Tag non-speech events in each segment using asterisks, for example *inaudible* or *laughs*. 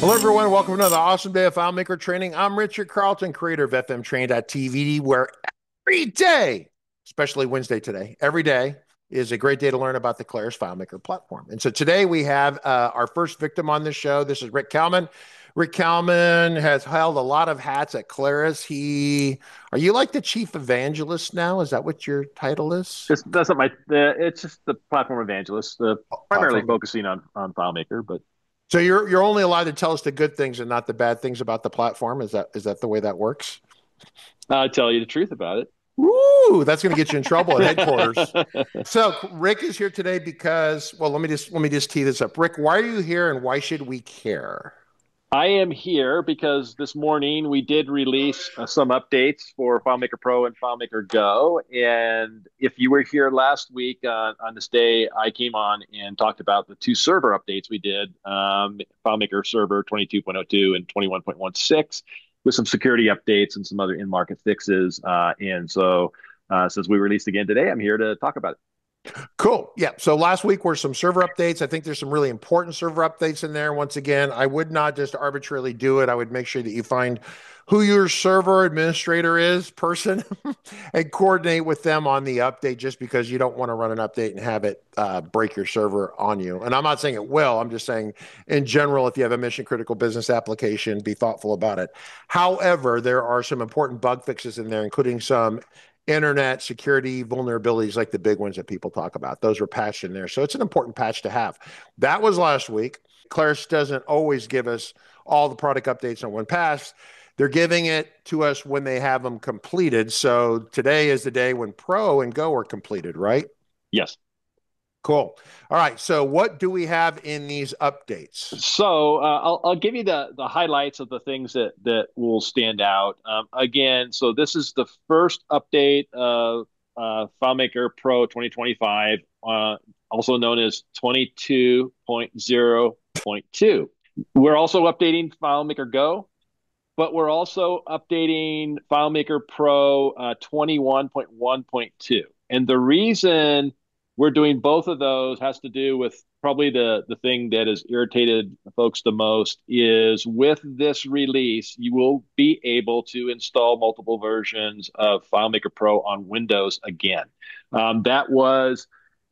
Hello, everyone. Welcome to another awesome day of FileMaker training. I'm Richard Carlton, creator of FMTraining.tv, where every day, especially Wednesday today, every day is a great day to learn about the Claris FileMaker platform. And so today we have uh, our first victim on this show. This is Rick Kalman. Rick Kalman has held a lot of hats at Claris. He, are you like the chief evangelist now? Is that what your title is? Just, that's not my. Uh, it's just the platform evangelist, uh, primarily platform. focusing on on FileMaker, but so you're you're only allowed to tell us the good things and not the bad things about the platform. Is that is that the way that works? I'll tell you the truth about it. Ooh, that's going to get you in trouble at headquarters. *laughs* so Rick is here today because well, let me just let me just tee this up. Rick, why are you here and why should we care? I am here because this morning we did release uh, some updates for FileMaker Pro and FileMaker Go. And if you were here last week uh, on this day, I came on and talked about the two server updates we did um, FileMaker Server 22.02 and 21.16 with some security updates and some other in market fixes. Uh, and so, uh, since we released again today, I'm here to talk about it. Cool. Yeah. So last week were some server updates. I think there's some really important server updates in there. Once again, I would not just arbitrarily do it. I would make sure that you find who your server administrator is, person, *laughs* and coordinate with them on the update just because you don't want to run an update and have it uh, break your server on you. And I'm not saying it will. I'm just saying, in general, if you have a mission critical business application, be thoughtful about it. However, there are some important bug fixes in there, including some internet security vulnerabilities like the big ones that people talk about. Those were patched in there. So it's an important patch to have. That was last week. Claris doesn't always give us all the product updates on one pass. They're giving it to us when they have them completed. So today is the day when Pro and Go are completed, right? Yes. Cool. All right. So, what do we have in these updates? So, uh, I'll, I'll give you the the highlights of the things that that will stand out. Um, again, so this is the first update of uh, FileMaker Pro 2025, uh, also known as 22.0.2. We're also updating FileMaker Go, but we're also updating FileMaker Pro uh, 21.1.2. And the reason we're doing both of those has to do with probably the the thing that has irritated folks the most is with this release you will be able to install multiple versions of FileMaker Pro on Windows again. Um, that was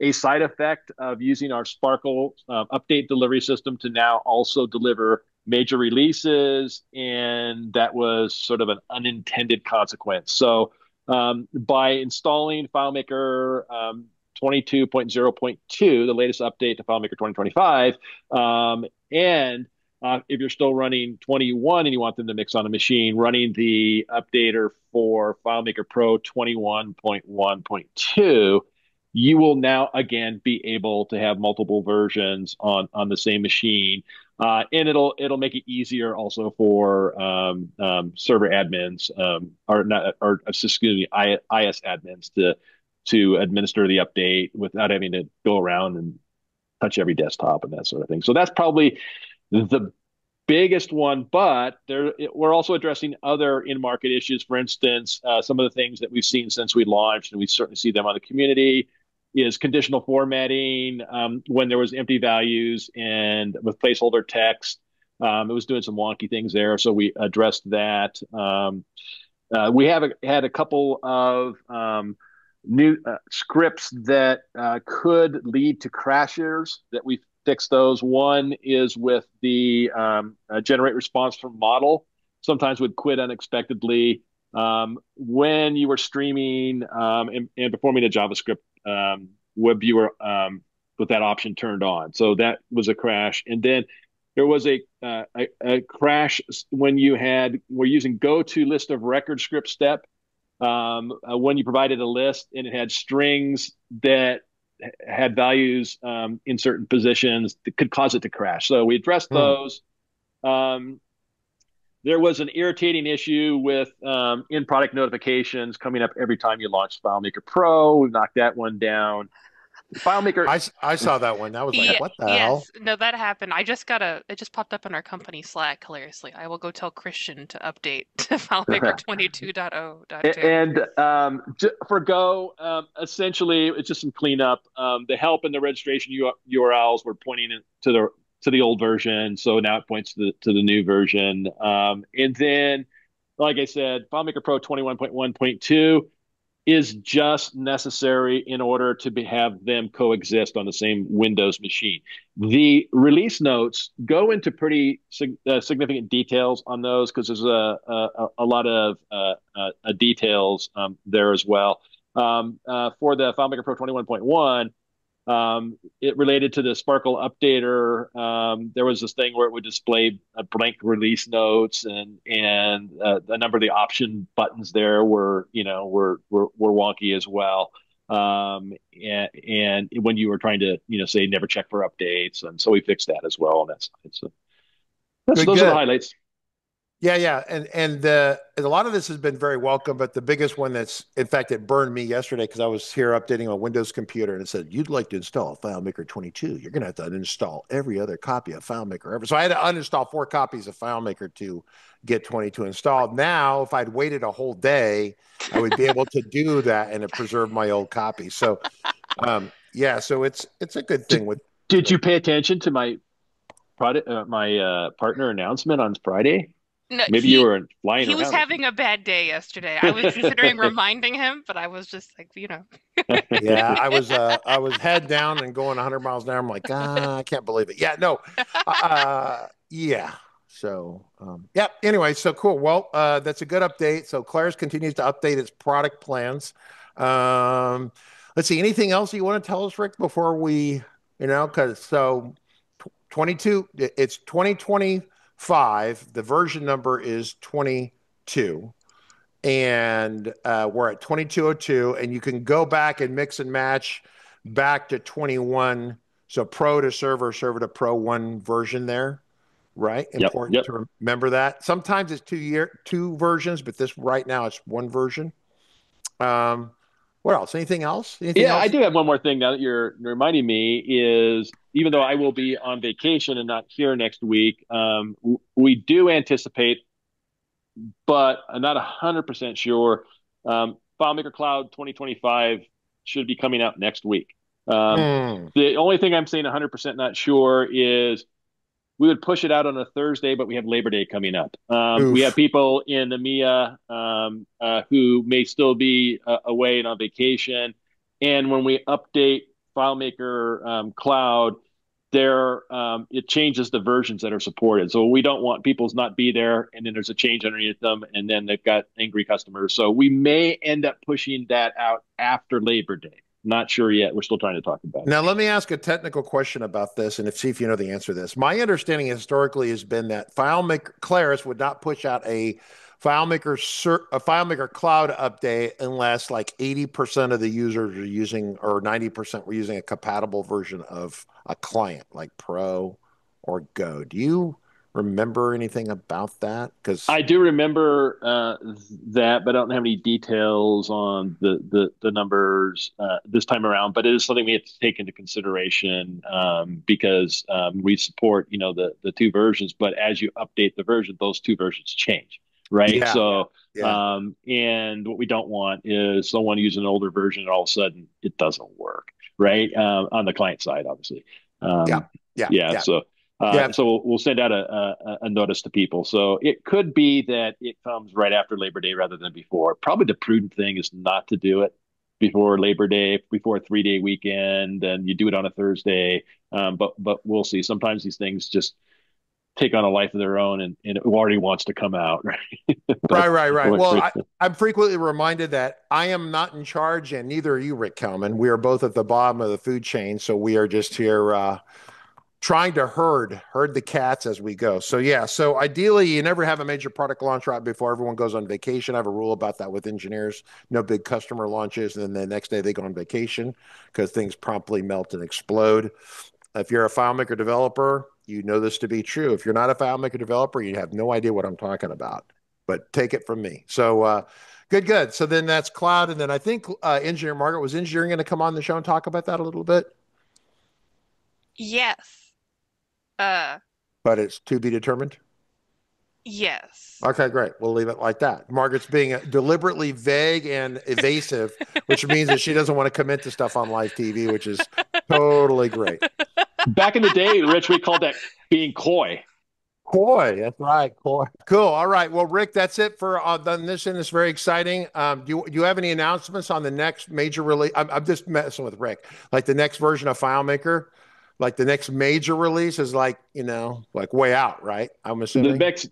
a side effect of using our Sparkle uh, update delivery system to now also deliver major releases, and that was sort of an unintended consequence. So um, by installing FileMaker um, 22.0.2, the latest update to FileMaker 2025. Um, and uh, if you're still running 21 and you want them to mix on a machine, running the updater for FileMaker Pro 21.1.2, you will now again be able to have multiple versions on on the same machine, uh, and it'll it'll make it easier also for um, um, server admins um, or not or excuse me IS admins to to administer the update without having to go around and touch every desktop and that sort of thing. So that's probably the biggest one, but there we're also addressing other in-market issues. For instance, uh, some of the things that we've seen since we launched, and we certainly see them on the community, is conditional formatting um, when there was empty values and with placeholder text. Um, it was doing some wonky things there, so we addressed that. Um, uh, we have a, had a couple of um, new uh, scripts that uh, could lead to crashes that we fix those. One is with the um, uh, generate response from model. Sometimes would quit unexpectedly um, when you were streaming um, and, and, performing a JavaScript um, web viewer um, with that option turned on. So that was a crash. And then there was a, uh, a, a crash when you had we're using go to list of record script step um, uh, when you provided a list and it had strings that had values um, in certain positions that could cause it to crash. So we addressed hmm. those. Um, there was an irritating issue with um, in product notifications coming up every time you launch FileMaker Pro. We knocked that one down. FileMaker. I, I saw that one. That was like, yeah, what the yes. hell? No, that happened. I just got a. It just popped up in our company Slack. Hilariously, I will go tell Christian to update *laughs* to FileMaker *laughs* 22.0.2. And um, for Go, um, essentially, it's just some cleanup. Um, the help and the registration URLs were pointing to the to the old version, so now it points to the to the new version. Um, and then, like I said, FileMaker Pro 21.1.2 is just necessary in order to be, have them coexist on the same Windows machine. The release notes go into pretty sig- uh, significant details on those because there's a, a, a, lot of uh, uh, details um, there as well. Um, uh, for the FileMaker Pro 21.1, um, it related to the Sparkle updater. Um, there was this thing where it would display blank release notes, and and uh, a number of the option buttons there were you know were were, were wonky as well. Um, and, and when you were trying to you know say never check for updates, and so we fixed that as well on that side. So that's, those good. are the highlights. Yeah, yeah, and and the and a lot of this has been very welcome, but the biggest one that's in fact it burned me yesterday because I was here updating a Windows computer and it said you'd like to install FileMaker 22. You're going to have to uninstall every other copy of FileMaker ever. So I had to uninstall four copies of FileMaker to get 22 installed. Now, if I'd waited a whole day, I would be able to do that and it preserved my old copy. So, um, yeah, so it's it's a good thing with. Did you pay attention to my product, uh, my uh, partner announcement on Friday? No, Maybe he, you were flying. He was having a bad day yesterday. I was considering *laughs* reminding him, but I was just like, you know. *laughs* yeah, I was. Uh, I was head down and going 100 miles an hour. I'm like, ah, I can't believe it. Yeah, no. Uh, yeah. So, um, yeah. Anyway, so cool. Well, uh, that's a good update. So Claris continues to update its product plans. Um, let's see. Anything else you want to tell us, Rick, before we, you know, because so 22. It's 2020 five. The version number is 22. And uh, we're at 2202. And you can go back and mix and match back to 21. So pro to server, server to pro, one version there. Right. Important yep, yep. to remember that. Sometimes it's two year two versions, but this right now it's one version. Um, what else? Anything else? Anything yeah, else? I do have one more thing now that you're reminding me is even though I will be on vacation and not here next week, um, we do anticipate, but I'm not 100% sure. Um, FileMaker Cloud 2025 should be coming out next week. Um, mm. The only thing I'm saying 100% not sure is we would push it out on a Thursday, but we have Labor Day coming up. Um, we have people in EMEA um, uh, who may still be uh, away and on vacation. And when we update FileMaker um, Cloud, there um, it changes the versions that are supported. So we don't want people's not be there, and then there's a change underneath them, and then they've got angry customers. So we may end up pushing that out after Labor Day. Not sure yet. We're still trying to talk about it. Now, let me ask a technical question about this and if, see if you know the answer to this. My understanding historically has been that FileMaker Claris would not push out a FileMaker a FileMaker Cloud update unless like 80% of the users are using or 90% were using a compatible version of a client like Pro or Go. Do you remember anything about that? Because I do remember uh, that, but I don't have any details on the the, the numbers uh, this time around. But it is something we have to take into consideration um, because um, we support you know the the two versions. But as you update the version, those two versions change. Right. Yeah, so, yeah. Um, and what we don't want is someone using an older version and all of a sudden it doesn't work. Right. Um, on the client side, obviously. Um, yeah. Yeah. Yeah. So, uh, yeah. So we'll send out a, a, a, notice to people. So it could be that it comes right after Labor Day rather than before. Probably the prudent thing is not to do it before Labor Day, before a three day weekend, and you do it on a Thursday. Um, but but we'll see. Sometimes these things just take on a life of their own, and, and it already wants to come out. *laughs* Right. right. Right. Right. Well, I, I'm frequently reminded that I am not in charge, and neither are you, Rick Kalman. We are both at the bottom of the food chain, so we are just here. Uh, trying to herd herd the cats as we go. So yeah, so ideally you never have a major product launch right before everyone goes on vacation. I have a rule about that with engineers. No big customer launches and then the next day they go on vacation because things promptly melt and explode. If you're a FileMaker developer, you know this to be true. If you're not a FileMaker developer, you have no idea what I'm talking about. But take it from me. So uh, good, good. So then that's cloud, and then I think uh, engineer Margaret was engineering going to come on the show and talk about that a little bit. Yes. Uh, but it's to be determined. Yes. Okay, great. We'll leave it like that. Margaret's being deliberately vague and evasive, *laughs* which means that she doesn't want to commit to stuff on live TV, which is totally great. Back in the day, Rich, we called that being coy. Coy, that's right, coy. Cool. All right. Well, Rick, that's it for uh, this, and it's very exciting. Um, do you do you have any announcements on the next major release? I'm, I'm just messing with Rick. Like the next version of FileMaker, like the next major release is like you know like way out, right? I'm assuming the next.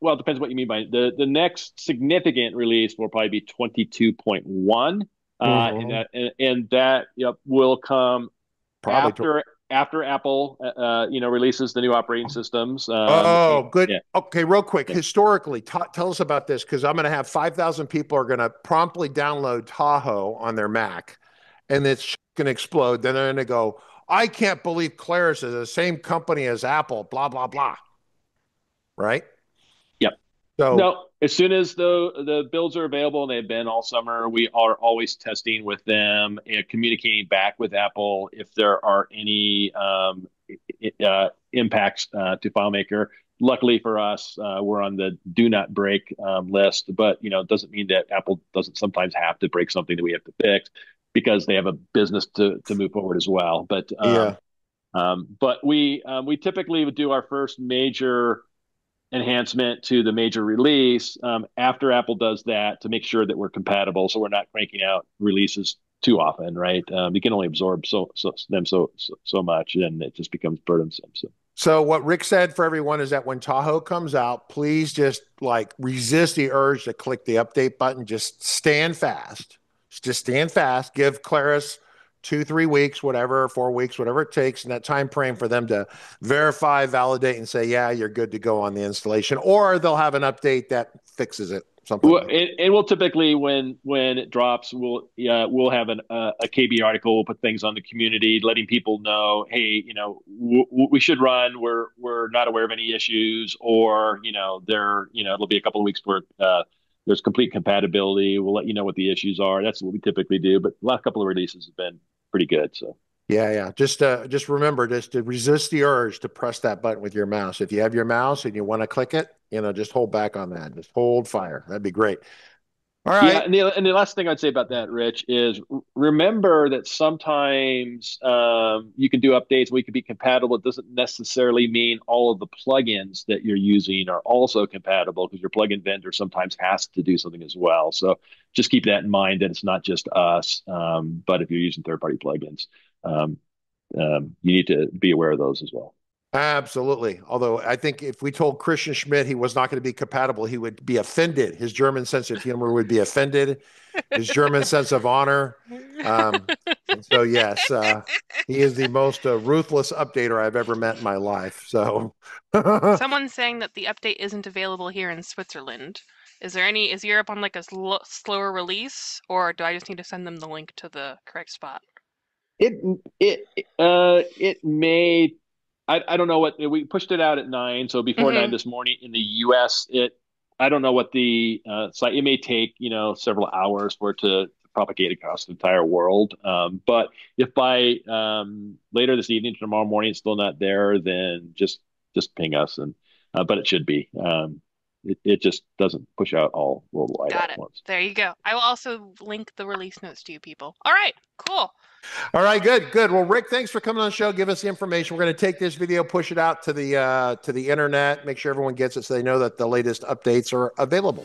Well, it depends what you mean by the the next significant release will probably be 22.1, uh, mm-hmm. and that and, and that yep, will come probably after after Apple, uh, uh, you know, releases the new operating systems. Um, oh, good. Yeah. Okay, real quick. Historically, t- tell us about this because I'm going to have 5,000 people are going to promptly download Tahoe on their Mac, and it's going to explode. Then they're going to go, "I can't believe Claris is the same company as Apple." Blah blah blah. Right. Yep. So no, as soon as the the builds are available, and they've been all summer, we are always testing with them and communicating back with Apple if there are any um, uh, impacts uh, to FileMaker. Luckily for us, uh, we're on the do not break um, list, but you know it doesn't mean that Apple doesn't sometimes have to break something that we have to fix because they have a business to to move forward as well. But um, yeah. Um, but we um, we typically would do our first major enhancement to the major release um, after Apple does that to make sure that we're compatible, so we're not cranking out releases too often, right? Um, you can only absorb so, so them so, so, so much, and it just becomes burdensome. So. So what Rick said for everyone is that when Tahoe comes out, please just like resist the urge to click the update button. Just stand fast. Just stand fast. Give Claris two, three weeks, whatever, four weeks, whatever it takes, in that time frame for them to verify, validate, and say, yeah, you're good to go on the installation, or they'll have an update that fixes it. Something. Well, and, and, we'll typically when when it drops, we'll yeah we'll have an, uh, a KB article. We'll put things on the community, letting people know, hey, you know, w- we should run. We're we're not aware of any issues, or you know, there, you know, it'll be a couple of weeks where uh, there's complete compatibility. We'll let you know what the issues are. That's what we typically do. But the last couple of releases have been pretty good. So yeah, yeah. Just uh, just remember just to resist the urge to press that button with your mouse. If you have your mouse and you want to click it, you know, just hold back on that. Just hold fire. That'd be great. All right. Yeah, and the, and the last thing I'd say about that, Rich, is remember that sometimes um, you can do updates. We can be compatible. It doesn't necessarily mean all of the plugins that you're using are also compatible because your plugin vendor sometimes has to do something as well. So just keep that in mind that it's not just us, um, but if you're using third-party plugins, um, um you need to be aware of those as well. Absolutely. Although I think if we told Christian Schmidt he was not going to be compatible, he would be offended. His German sense of humor would be offended. His German *laughs* sense of honor. Um, so yes, uh, he is the most uh, ruthless updater I've ever met in my life. So *laughs* someone's saying that the update isn't available here in Switzerland. Is there any? Is Europe on like a sl- slower release, or do I just need to send them the link to the correct spot? It it uh it may I, I don't know what we pushed it out at nine, so before mm-hmm. nine this morning in the U.S. It I don't know what the uh, site. It may take you know several hours for it to, propagate across the entire world. Um, but if by um, later this evening, tomorrow morning, it's still not there, then just just ping us and. Uh, but it should be. Um, it, it just doesn't push out all worldwide Got it. Once. There you go. I will also link the release notes to you people. All right, cool. All right, good, good. Well, Rick, thanks for coming on the show. Give us the information. We're going to take this video, push it out to the uh, to the internet, make sure everyone gets it, so they know that the latest updates are available.